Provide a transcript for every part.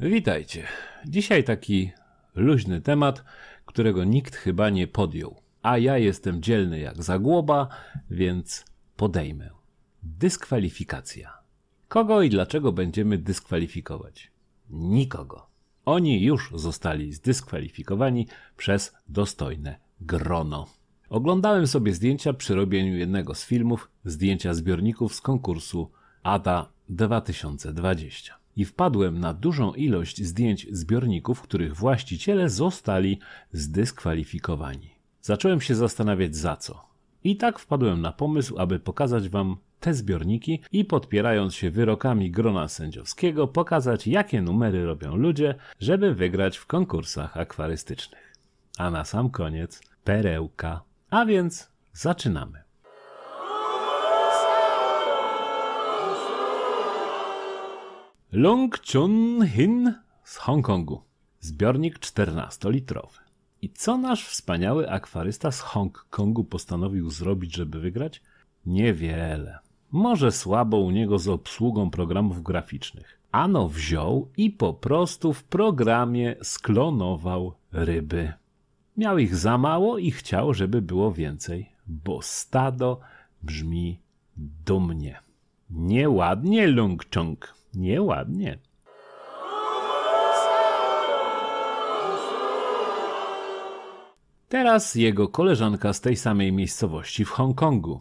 Witajcie. Dzisiaj taki luźny temat, którego nikt chyba nie podjął. A ja jestem dzielny jak zagłoba, więc podejmę. Dyskwalifikacja. Kogo i dlaczego będziemy dyskwalifikować? Nikogo. Oni już zostali zdyskwalifikowani przez dostojne grono. Oglądałem sobie zdjęcia przy robieniu jednego z filmów, zdjęcia zbiorników z konkursu ADA 2020 i wpadłem na dużą ilość zdjęć zbiorników, których właściciele zostali zdyskwalifikowani. Zacząłem się zastanawiać za co. I tak wpadłem na pomysł, aby pokazać Wam te zbiorniki i podpierając się wyrokami grona sędziowskiego, pokazać jakie numery robią ludzie, żeby wygrać w konkursach akwarystycznych. A na sam koniec perełka. A więc zaczynamy. Lung Chun Hin z Hongkongu. Zbiornik 14-litrowy. I co nasz wspaniały akwarysta z Hongkongu postanowił zrobić, żeby wygrać? Niewiele. Może słabo u niego z obsługą programów graficznych. Ano wziął i po prostu w programie sklonował ryby. Miał ich za mało i chciał, żeby było więcej, bo stado brzmi dumnie. Nieładnie, Lung Chung. Nieładnie. Teraz jego koleżanka z tej samej miejscowości w Hongkongu.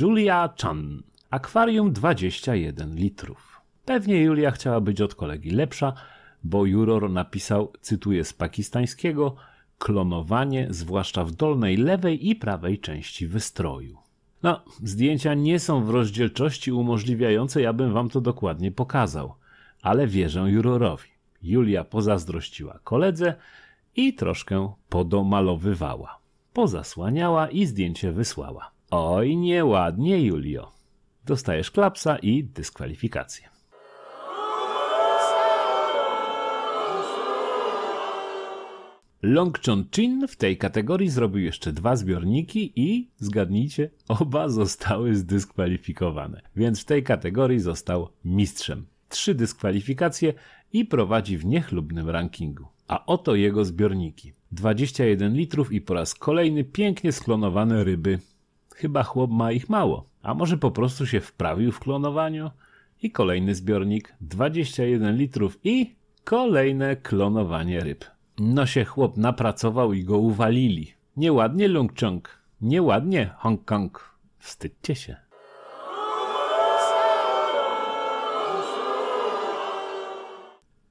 Julia Chan. Akwarium 21 litrów. Pewnie Julia chciała być od kolegi lepsza, bo juror napisał, cytuję z pakistańskiego, klonowanie, zwłaszcza w dolnej lewej i prawej części wystroju. No, zdjęcia nie są w rozdzielczości umożliwiającej, abym wam to dokładnie pokazał, ale wierzę jurorowi. Julia pozazdrościła koledze i troszkę podomalowywała. Pozasłaniała i zdjęcie wysłała. Oj, nieładnie, Julio. Dostajesz klapsa i dyskwalifikację. Long Chon Chin w tej kategorii zrobił jeszcze dwa zbiorniki i, zgadnijcie, oba zostały zdyskwalifikowane. Więc w tej kategorii został mistrzem. Trzy dyskwalifikacje i prowadzi w niechlubnym rankingu. A oto jego zbiorniki. 21 litrów i po raz kolejny pięknie sklonowane ryby. Chyba chłop ma ich mało. A może po prostu się wprawił w klonowaniu? I kolejny zbiornik. 21 litrów i kolejne klonowanie ryb. No się chłop napracował i go uwalili. Nieładnie Lung Chung, nieładnie Hong Kong. Wstydźcie się.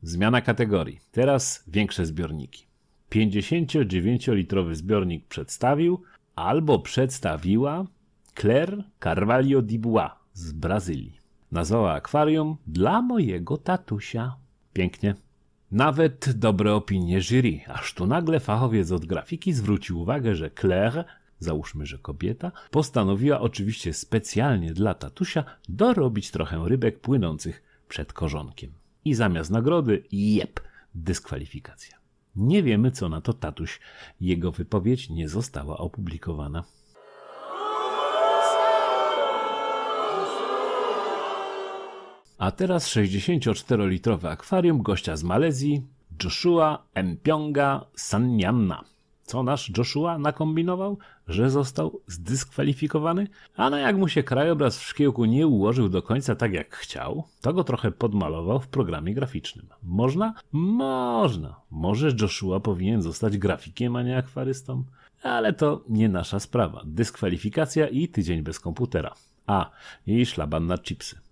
Zmiana kategorii. Teraz większe zbiorniki. 59-litrowy zbiornik przedstawił albo przedstawiła Claire Carvalho di Bois z Brazylii. Nazwała akwarium dla mojego tatusia. Pięknie. Nawet dobre opinie jury, aż tu nagle fachowiec od grafiki zwrócił uwagę, że Claire, załóżmy, że kobieta, postanowiła oczywiście specjalnie dla tatusia dorobić trochę rybek płynących przed korzonkiem. I zamiast nagrody, jep, dyskwalifikacja. Nie wiemy, co na to tatuś. Jego wypowiedź nie została opublikowana. A teraz 64-litrowe akwarium gościa z Malezji, Joshua Mpionga Sanyamna. Co nasz Joshua nakombinował? Że został zdyskwalifikowany? A no jak mu się krajobraz w szkiełku nie ułożył do końca tak jak chciał, to go trochę podmalował w programie graficznym. Można? Można. Może Joshua powinien zostać grafikiem, a nie akwarystą? Ale to nie nasza sprawa. Dyskwalifikacja i tydzień bez komputera. A, i szlaban na chipsy.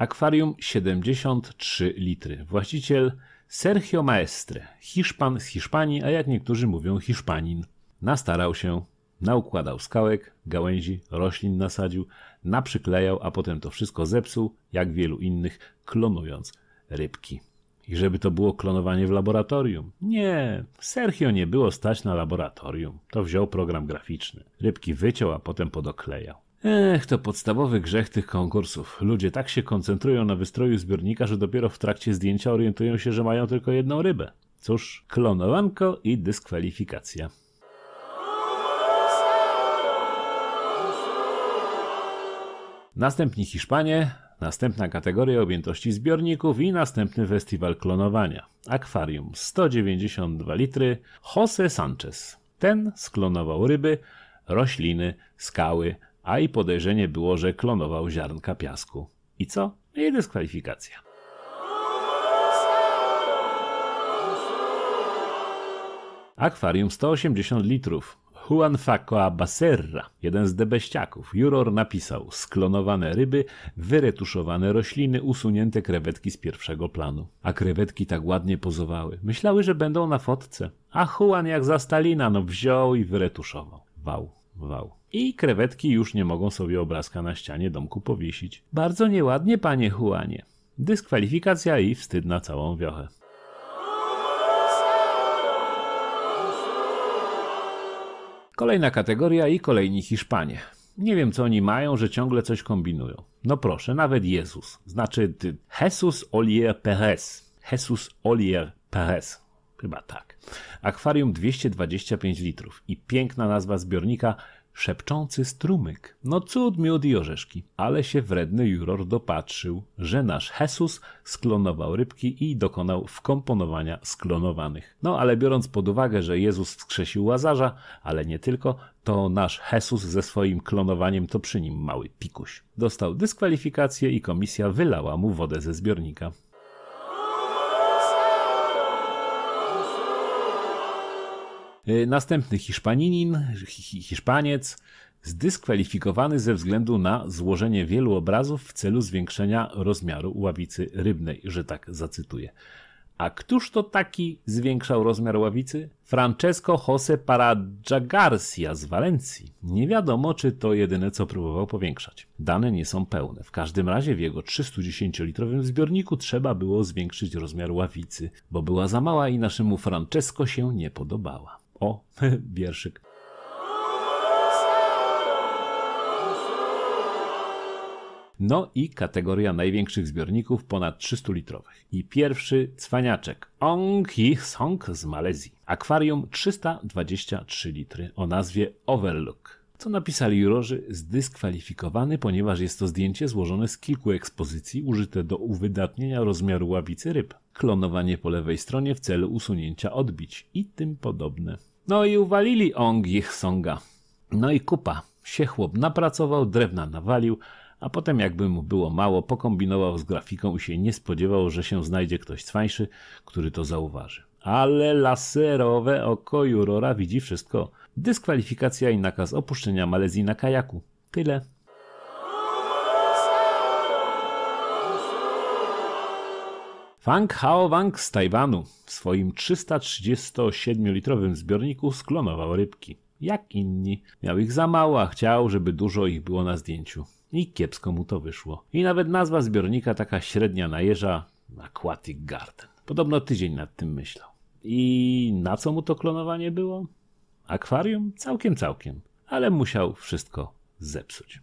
Akwarium 73 litry. Właściciel Sergio Maestre, Hiszpan z Hiszpanii, a jak niektórzy mówią Hiszpanin. Nastarał się, naukładał skałek, gałęzi, roślin nasadził, naprzyklejał, a potem to wszystko zepsuł, jak wielu innych, klonując rybki. I żeby to było klonowanie w laboratorium. Nie, Sergio nie było stać na laboratorium. To wziął program graficzny. Rybki wyciął, a potem podoklejał. Ech, to podstawowy grzech tych konkursów. Ludzie tak się koncentrują na wystroju zbiornika, że dopiero w trakcie zdjęcia orientują się, że mają tylko jedną rybę. Cóż, klonowanko i dyskwalifikacja. Następni Hiszpanie, następna kategoria objętości zbiorników i następny festiwal klonowania. Akwarium 192 litry, Jose Sanchez. Ten sklonował ryby, rośliny, skały, a i podejrzenie było, że klonował ziarnka piasku. I co? I dyskwalifikacja. Akwarium 180 litrów. Juan Facoa Baserra, jeden z debeściaków, juror napisał sklonowane ryby, wyretuszowane rośliny, usunięte krewetki z pierwszego planu. A krewetki tak ładnie pozowały. Myślały, że będą na fotce. A Juan jak za Stalina, no wziął i wyretuszował. Wał, wał. I krewetki już nie mogą sobie obrazka na ścianie domku powiesić. Bardzo nieładnie, panie Juanie. Dyskwalifikacja i wstyd na całą wiochę. Kolejna kategoria i kolejni Hiszpanie. Nie wiem, co oni mają, że ciągle coś kombinują. No proszę, nawet Jezus. Znaczy Jesus Olier Perez. Jesus Olier Perez. Chyba tak. Akwarium 225 litrów i piękna nazwa zbiornika szepczący strumyk. No cud, miód i orzeszki. Ale się wredny juror dopatrzył, że nasz Jesus sklonował rybki i dokonał wkomponowania sklonowanych. No ale biorąc pod uwagę, że Jezus wskrzesił Łazarza, ale nie tylko, to nasz Jesus ze swoim klonowaniem to przy nim mały pikuś. Dostał dyskwalifikację i komisja wylała mu wodę ze zbiornika. Następny Hiszpaninin, Hiszpaniec, zdyskwalifikowany ze względu na złożenie wielu obrazów w celu zwiększenia rozmiaru ławicy rybnej, że tak zacytuję. A któż to taki zwiększał rozmiar ławicy? Francesco Jose Paradja Garcia z Walencji. Nie wiadomo, czy to jedyne, co próbował powiększać. Dane nie są pełne. W każdym razie w jego 310-litrowym zbiorniku trzeba było zwiększyć rozmiar ławicy, bo była za mała i naszemu Francesco się nie podobała. O, wierszyk. No i kategoria największych zbiorników ponad 300 litrowych. I pierwszy cwaniaczek Ong Hi Song z Malezji. Akwarium 323 litry o nazwie Overlook. Co napisali jurorzy? Zdyskwalifikowany, ponieważ jest to zdjęcie złożone z kilku ekspozycji użyte do uwydatnienia rozmiaru ławicy ryb. Klonowanie po lewej stronie w celu usunięcia odbić i tym podobne. No i uwalili Ong ich Songa. No i kupa. Się chłop napracował, drewna nawalił, a potem jakby mu było mało, pokombinował z grafiką i się nie spodziewał, że się znajdzie ktoś cwańszy, który to zauważy. Ale laserowe oko jurora widzi wszystko. Dyskwalifikacja i nakaz opuszczenia Malezji na kajaku. Tyle. Fang Hao Wang z Tajwanu w swoim 337-litrowym zbiorniku sklonował rybki. Jak inni. Miał ich za mało, a chciał, żeby dużo ich było na zdjęciu. I kiepsko mu to wyszło. I nawet nazwa zbiornika taka średnia na jeża Aquatic Garden. Podobno tydzień nad tym myślał. I na co mu to klonowanie było? Akwarium? Całkiem, całkiem. Ale musiał wszystko zepsuć.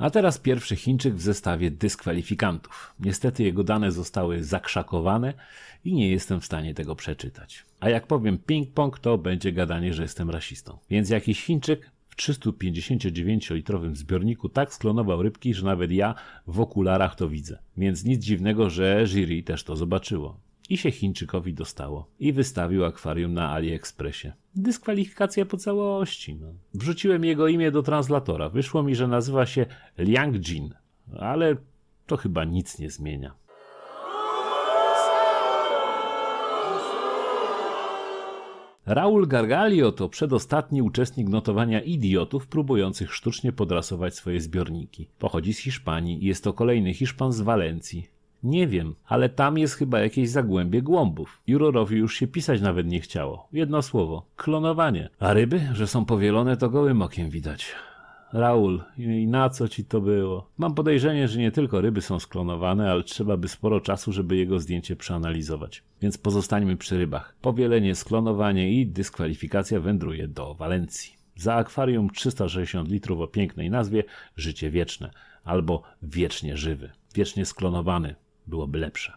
A teraz pierwszy Chińczyk w zestawie dyskwalifikantów. Niestety jego dane zostały zakrzakowane i nie jestem w stanie tego przeczytać. A jak powiem ping-pong, to będzie gadanie, że jestem rasistą. Więc jakiś Chińczyk w 359-litrowym zbiorniku tak sklonował rybki, że nawet ja w okularach to widzę. Więc nic dziwnego, że jury też to zobaczyło. I się Chińczykowi dostało. I wystawił akwarium na AliExpressie. Dyskwalifikacja po całości. No. Wrzuciłem jego imię do translatora. Wyszło mi, że nazywa się Liang Jin. Ale to chyba nic nie zmienia. Raul Gargalio to przedostatni uczestnik notowania idiotów próbujących sztucznie podrasować swoje zbiorniki. Pochodzi z Hiszpanii i jest to kolejny Hiszpan z Walencji. Nie wiem, ale tam jest chyba jakieś zagłębie głąbów. Jurorowi już się pisać nawet nie chciało. Jedno słowo. Klonowanie. A ryby, że są powielone, to gołym okiem widać. Raul, i na co ci to było? Mam podejrzenie, że nie tylko ryby są sklonowane, ale trzeba by sporo czasu, żeby jego zdjęcie przeanalizować. Więc pozostańmy przy rybach. Powielenie, sklonowanie i dyskwalifikacja wędruje do Walencji. Za akwarium 360 litrów o pięknej nazwie Życie wieczne albo Wiecznie żywy, wiecznie sklonowany, byłoby lepsze.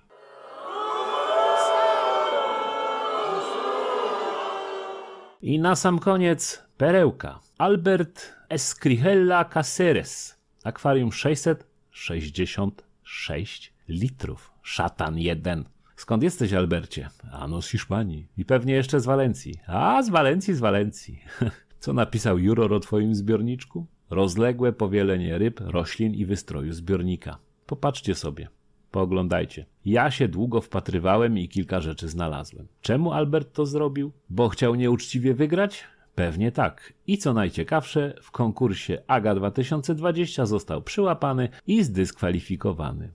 I na sam koniec perełka. Albert Escrihella Caceres. Akwarium 666 litrów. Szatan jeden. Skąd jesteś, Albercie? Ano z Hiszpanii. I pewnie jeszcze z Walencji. A, z Walencji, z Walencji. Co napisał juror o twoim zbiorniczku? Rozległe powielenie ryb, roślin i wystroju zbiornika. Popatrzcie sobie. Pooglądajcie. Ja się długo wpatrywałem i kilka rzeczy znalazłem. Czemu Albert to zrobił? Bo chciał nieuczciwie wygrać? Pewnie tak. I co najciekawsze, w konkursie AGA 2020 został przyłapany i zdyskwalifikowany.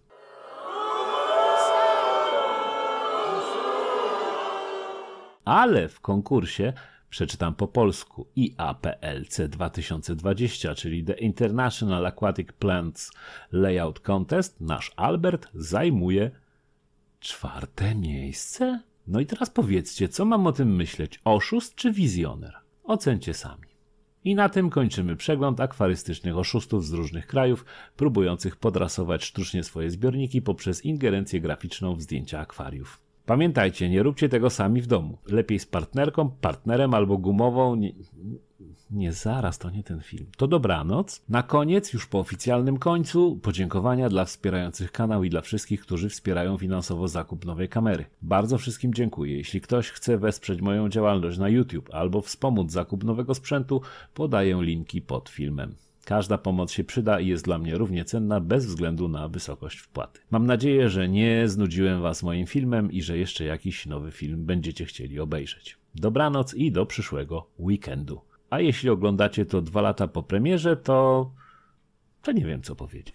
Ale w konkursie przeczytam po polsku IAPLC 2020, czyli The International Aquatic Plants Layout Contest, nasz Albert zajmuje czwarte miejsce. No i teraz powiedzcie, co mam o tym myśleć? Oszust czy wizjoner? Ocencie sami. I na tym kończymy przegląd akwarystycznych oszustów z różnych krajów, próbujących podrasować sztucznie swoje zbiorniki poprzez ingerencję graficzną w zdjęcia akwariów. Pamiętajcie, nie róbcie tego sami w domu. Lepiej z partnerką, partnerem albo gumową. Nie, nie, zaraz, to nie ten film. To dobranoc. Na koniec, już po oficjalnym końcu, podziękowania dla wspierających kanał i dla wszystkich, którzy wspierają finansowo zakup nowej kamery. Bardzo wszystkim dziękuję. Jeśli ktoś chce wesprzeć moją działalność na YouTube albo wspomóc zakup nowego sprzętu, podaję linki pod filmem. Każda pomoc się przyda i jest dla mnie równie cenna bez względu na wysokość wpłaty. Mam nadzieję, że nie znudziłem Was moim filmem i że jeszcze jakiś nowy film będziecie chcieli obejrzeć. Dobranoc i do przyszłego weekendu. A jeśli oglądacie to dwa lata po premierze, to, to nie wiem co powiedzieć.